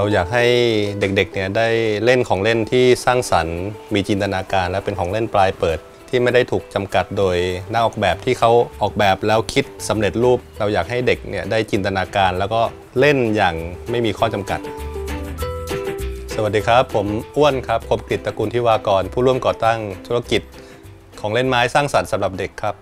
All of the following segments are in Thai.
เราอยากให้เด็กๆเนี่ยได้เล่นของเล่นที่สร้างสรรค์ มีจินตนาการ และเป็นของเล่นปลายเปิด ที่ไม่ได้ถูกจำกัดโดยนักออกแบบที่เขาออกแบบแล้วคิดสำเร็จรูป เราอยากให้เด็กเนี่ยได้จินตนาการ แล้วก็เล่นอย่างไม่มีข้อจำกัด สวัสดีครับ ผมอ้วนครับคมกฤษตระกูลทิวากร ผู้ร่วมก่อตั้งธุรกิจของเล่นไม้สร้างสรรค์สำหรับเด็กครับ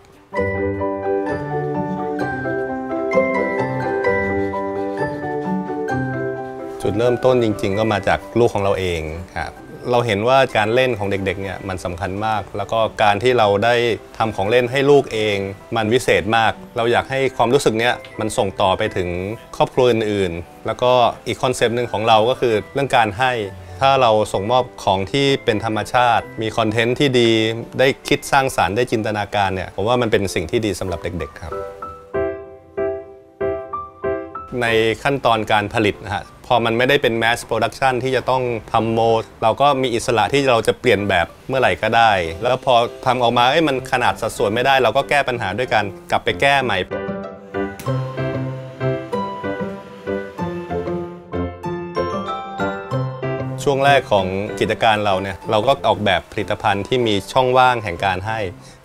จุดเริ่มต้นจริง ๆ ก็มาจากลูกของเราเองครับเราเห็นว่าการเล่นของเด็กๆเนี่ยมันสำคัญมาก แล้วก็การที่เราได้ทำของเล่นให้ลูกเอง มันวิเศษมาก เราอยากให้ความรู้สึกเนี้ยมันส่งต่อไปถึงครอบครัวอื่นๆ แล้วก็อีกคอนเซปต์หนึ่งของเราก็คือเรื่องการให้ถ้าเราส่งมอบของที่เป็นธรรมชาติ มีคอนเทนต์ที่ดี ได้คิดสร้างสารรค์ได้จินตนาการเนี่ยผมว่ามันเป็นสิ่งที่ดีสำหรับเด็กๆครับ ในขั้นตอนการผลิตนะฮะ พอมันไม่ได้เป็น mass production ที่จะต้องทำโม เราก็มีอิสระที่เราจะเปลี่ยนแบบเมื่อไหร่ก็ได้ แล้วพอทำออกมาเอ้ยมันขนาดสัดส่วนไม่ได้ เราก็แก้ปัญหาด้วยการกลับไปแก้ใหม่ ช่วงแรกของกิจการเราเนี่ยเราก็ออกแบบผลิตภัณฑ์ที่มีช่องว่างแห่งการให้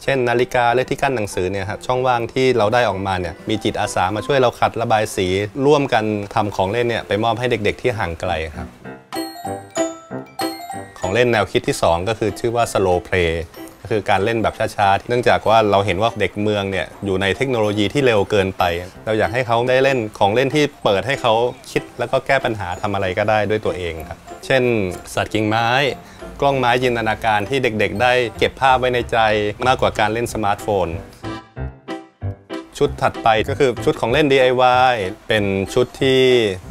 เช่น นาฬิกาและที่กั้นหนังสือเนี่ยครับช่องว่างที่เราได้ออกมาเนี่ยมีจิตอาสามาช่วยเราขัดระบายสี ร่วมกันทำของเล่นเนี่ยไปมอบให้เด็ก ๆ ที่ห่างไกลครับของเล่นแนวคิดที่ 2 ก็คือชื่อว่า slow play คือการเล่นแบบช้าๆ เนื่องจากว่าเราเห็นว่าเด็กเมืองเนี่ยอยู่ในเทคโนโลยีที่เร็วเกินไป เราอยากให้เขาได้เล่นของเล่นที่เปิดให้เขาคิดแล้วก็แก้ปัญหาทำอะไรก็ได้ด้วยตัวเองครับ เช่น สัตว์กิ่งไม้ กล้องไม้จินตนาการที่เด็กๆ ได้เก็บภาพไว้ในใจมากกว่าการเล่นสมาร์ทโฟน ชุดถัดไปก็คือชุดของเล่น DIY เป็นชุดที่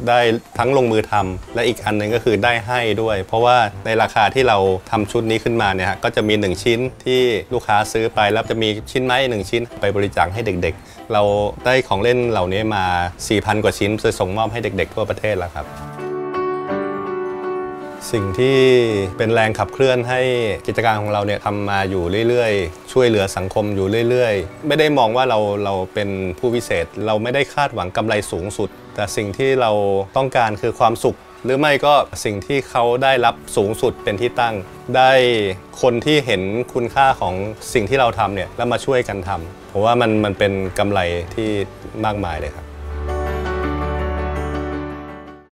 ได้ทั้งลงมือทำและอีกอันหนึงก็คือได้ให้ด้วย เพราะว่าในราคาที่เราทำชุดนี้ขึ้นมาเนี่ยก็จะมี 1 ชิ้นที่ลูกค้าซื้อไปแล้วจะมีชิ้นไม้หนึ่งชิ้นไปบริจาคให้เด็กๆ เราได้ของเล่นเหล่านี้มา 4,000 กว่าชิ้นจะส่งมอบให้เด็กๆ ทั่วประเทศแล้วครับ สิ่งที่เป็นแรงขับเคลื่อนให้กิจการของเราเนี่ยทำมาอยู่เรื่อยๆ ช่วยเหลือสังคมอยู่เรื่อยๆ ไม่ได้มองว่าเราเราเป็นผู้พิเศษ เราไม่ได้คาดหวังกำไรสูงสุด แต่สิ่งที่เราต้องการคือความสุข หรือไม่ก็สิ่งที่เขาได้รับสูงสุดเป็นที่ตั้ง ได้คนที่เห็นคุณค่าของสิ่งที่เราทำเนี่ยแล้วมาช่วยกันทำผมว่ามันมันเป็นกำไรที่มากมายเลยครับ